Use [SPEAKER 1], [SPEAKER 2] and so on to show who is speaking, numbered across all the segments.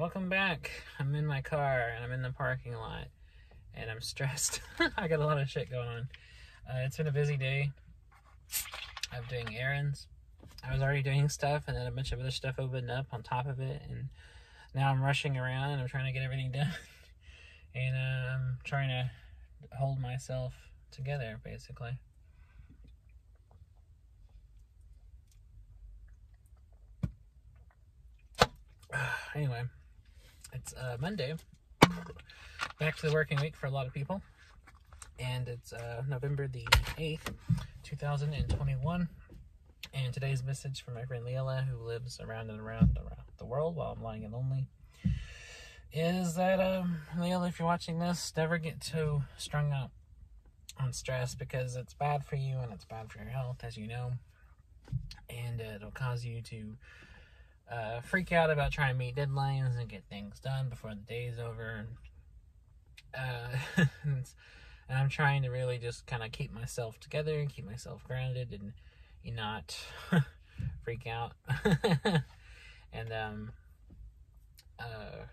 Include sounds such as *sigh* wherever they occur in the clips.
[SPEAKER 1] Welcome back. I'm in my car and I'm in the parking lot and I'm stressed. *laughs* I got a lot of shit going on. Uh, it's been a busy day. I'm doing errands. I was already doing stuff and then a bunch of other stuff opened up on top of it and now I'm rushing around and I'm trying to get everything *laughs* done. and uh, I'm trying to hold myself together basically. *sighs* anyway, it's uh, Monday. Back to the working week for a lot of people. And it's uh, November the 8th, 2021. And today's message from my friend Lilla, who lives around and around, around the world while I'm lying and lonely, is that, um, Lilla, if you're watching this, never get too strung out on stress because it's bad for you and it's bad for your health, as you know. And it'll cause you to uh, freak out about trying to meet deadlines and get things done before the day is over. Uh, *laughs* and I'm trying to really just kind of keep myself together and keep myself grounded and you not *laughs* freak out. *laughs* and um, uh,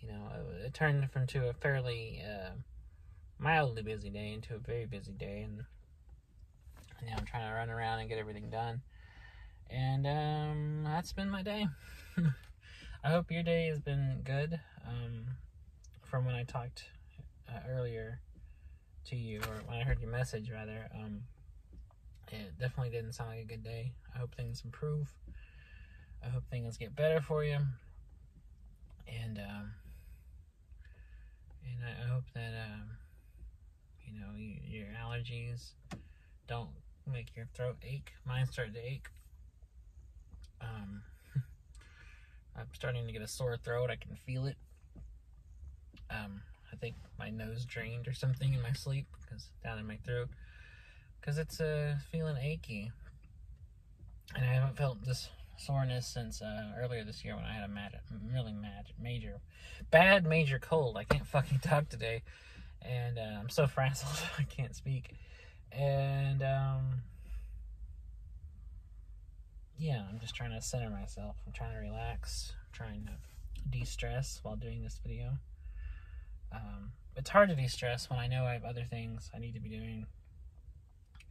[SPEAKER 1] you know, it, turned from to a fairly uh, mildly busy day into a very busy day, and now I'm trying to run around and get everything done. And um, that's been my day. *laughs* I hope your day has been good. Um, from when I talked uh, earlier to you, or when I heard your message, rather, um, it definitely didn't sound like a good day. I hope things improve. I hope things get better for you. And, um, and I, hope that, um, you know, your allergies don't make your throat ache. Mine started to ache um, *laughs* I'm starting to get a sore throat. I can feel it. Um, I think my nose drained or something in my sleep because down in my throat because it's uh, feeling achy. And I haven't felt this soreness since uh, earlier this year when I had a mad, really mad, major, bad major cold. I can't fucking *laughs* talk today, and uh, I'm so frazzled *laughs* I can't speak. And um, yeah, I'm just trying to center myself. I'm trying to relax. I'm trying to de-stress while doing this video. Um, it's hard to de-stress when I know I have other things I need to be doing.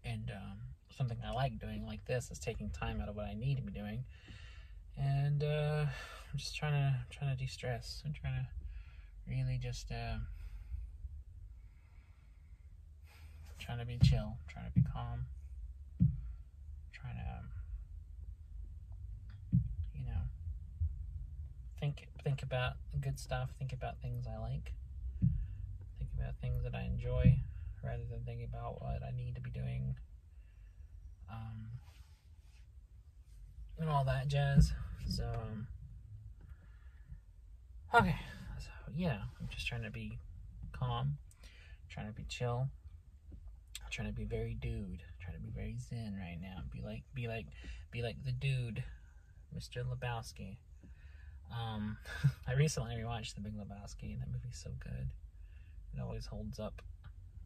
[SPEAKER 1] And um, something I like doing like this is taking time out of what I need to be doing. And uh, I'm just trying to trying to de-stress. I'm trying to really just uh, trying to be chill, trying to be calm, trying to think about good stuff. Think about things I like. Think about things that I enjoy, rather than thinking about what I need to be doing. Um, and all that jazz. So, um, okay. So yeah, I'm just trying to be calm, trying to be chill, trying to be very dude, trying to be very zen right now. Be like, be like, be like the dude, Mr. Lebowski. Um, *laughs* I recently rewatched The Big Lebowski, and that movie's so good. It always holds up.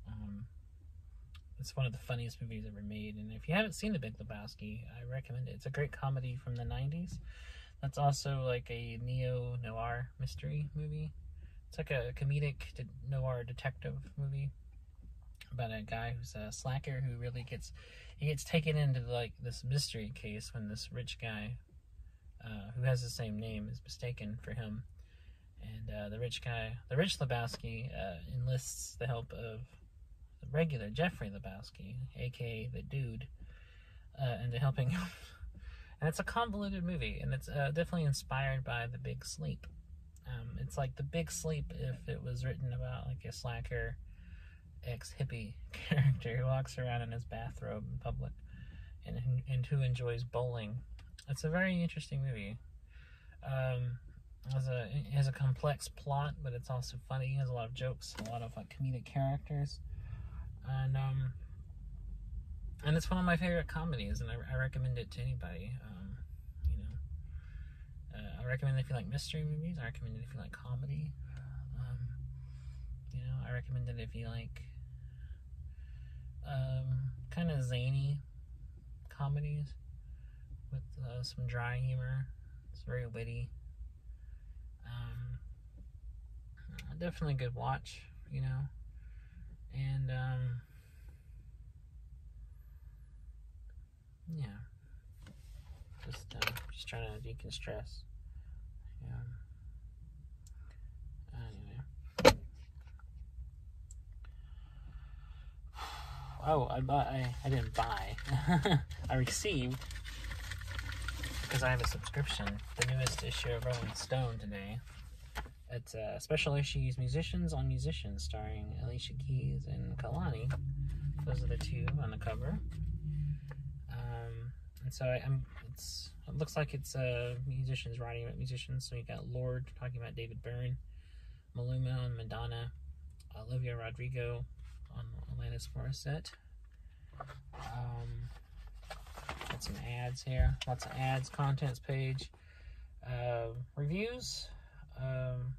[SPEAKER 1] Um, it's one of the funniest movies ever made, and if you haven't seen The Big Lebowski, I recommend it. It's a great comedy from the 90s. That's also like a neo noir mystery movie. It's like a comedic noir detective movie about a guy who's a slacker who really gets he gets taken into like this mystery case when this rich guy uh, who has the same name, is mistaken for him. And uh, the rich guy, the rich Lebowski, uh, enlists the help of the regular Jeffrey Lebowski, aka the dude, uh, into helping him. *laughs* and it's a convoluted movie, and it's definitely inspired by The Big Sleep. Um, it's like The Big Sleep if it was written about like a slacker ex hippie *laughs* character who walks around in his bathrobe in public and, and who enjoys bowling it's a very interesting movie. Um, it has a it has a complex plot, but it's also funny. It has a lot of jokes, a lot of like comedic characters, and um, and it's one of my favorite comedies, and I, I recommend it to anybody. Um, you know, uh, I recommend it if you like mystery movies. I recommend it if you like comedy. Um, you know, I recommend it if you like um, kind of zany comedies with uh, some dry humor. It's very witty. definitely a good watch, you know. And um yeah. Just uh, just trying to deconstress. Yeah. Anyway. *sighs* Oh, I bought I, I didn't buy. *laughs* I received because I have a subscription, the newest issue of Rolling Stone today. It's a special issues Musicians on Musicians starring Alicia Keys and Kehlani. Those are the two on the cover. Um, and so I, am it's it looks like it's uh, musicians writing about musicians. So you got Lorde talking about David Byrne, Maluma and Madonna, Olivia Rodrigo on Alanis Morissette. Um, got some ads here, lots of ads, contents page, uh, reviews. Um,